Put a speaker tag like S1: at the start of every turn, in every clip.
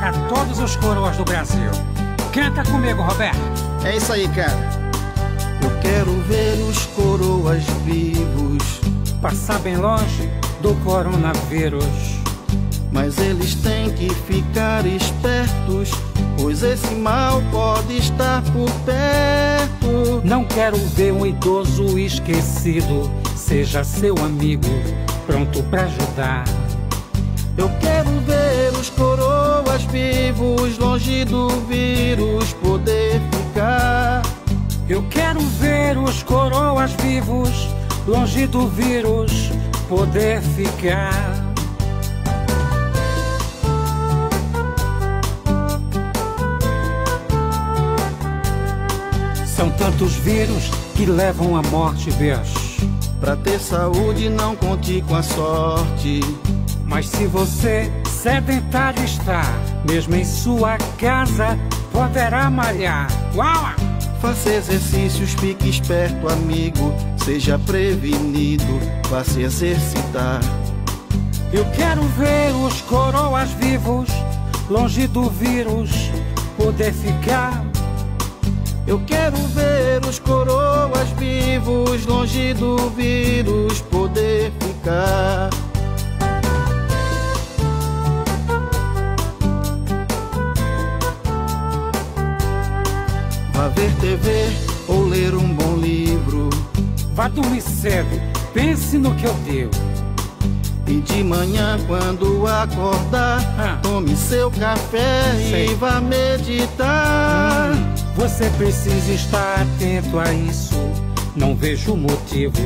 S1: para todos os coroas do Brasil. Canta comigo, Roberto.
S2: É isso aí, cara.
S3: Eu quero ver os coroas vivos
S1: passar bem longe do coronavírus.
S3: Mas eles têm que ficar espertos, pois esse mal pode estar por perto.
S1: Não quero ver um idoso esquecido, seja seu amigo, pronto para ajudar.
S3: Eu quero ver os coroas vivos, longe do vírus poder ficar.
S1: Eu quero ver os coroas vivos, longe do vírus poder ficar. São tantos vírus que levam à morte, bicho.
S3: Pra ter saúde, não conte com a sorte.
S1: Mas se você sedentário está, mesmo em sua casa, poderá malhar. Uau!
S3: Faça exercícios, fique esperto, amigo. Seja prevenido, vá se exercitar.
S1: Eu quero ver os coroas vivos, longe do vírus, poder ficar.
S3: Eu quero ver os coroas vivos, longe do vírus, poder ficar. TV ou ler um bom livro.
S1: Vá dormir cedo, pense no que eu digo.
S3: E de manhã, quando acordar, ah. tome seu café Sei. e vá meditar. Hum,
S1: você precisa estar atento a isso. Não vejo motivo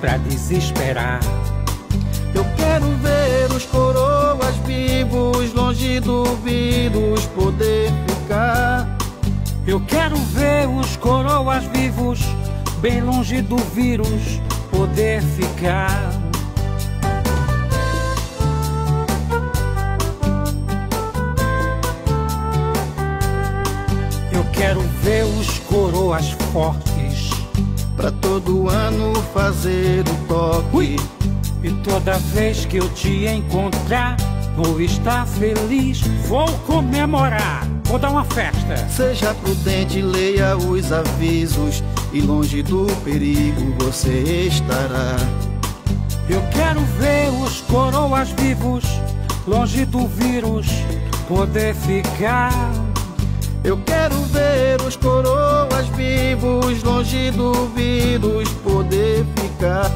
S1: para desesperar.
S3: Eu quero ver os coroas vivos, longe do vírus poder.
S1: Eu quero ver os coroas vivos, bem longe do vírus, poder ficar. Eu quero ver os coroas fortes,
S3: pra todo ano fazer o toque. Ui.
S1: E toda vez que eu te encontrar, vou estar feliz, vou comemorar. Vou dar uma festa.
S3: Seja prudente, leia os avisos e longe do perigo você estará.
S1: Eu quero ver os coroas vivos, longe do vírus, poder ficar.
S3: Eu quero ver os coroas vivos, longe do vírus, poder ficar.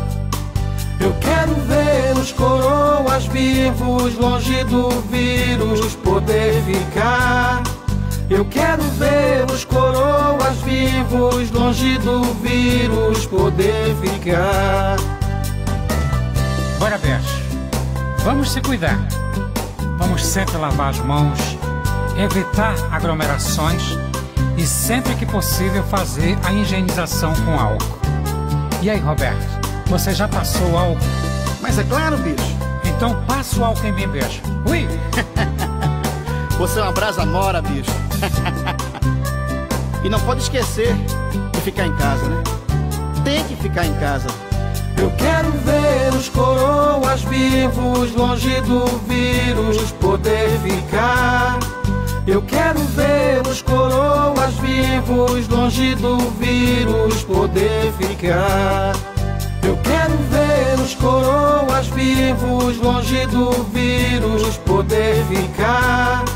S1: Eu quero ver os coroas vivos, longe do vírus, poder ficar. Eu quero ver os coroas vivos, longe do vírus, poder ficar. Bora, Beth, vamos se cuidar. Vamos sempre lavar as mãos, evitar aglomerações e sempre que possível fazer a higienização com álcool. E aí, Roberto, você já passou álcool?
S2: Mas é claro, bicho.
S1: Então passa o álcool em mim, beijo. Ui!
S2: Você é uma brasa mora, bicho. e não pode esquecer de ficar em casa, né? Tem que ficar em casa.
S1: Eu quero ver os coroas vivos, longe do vírus, poder ficar. Eu quero ver os coroas vivos, longe do vírus, poder ficar. Eu quero ver os coroas vivos, longe do vírus, poder ficar.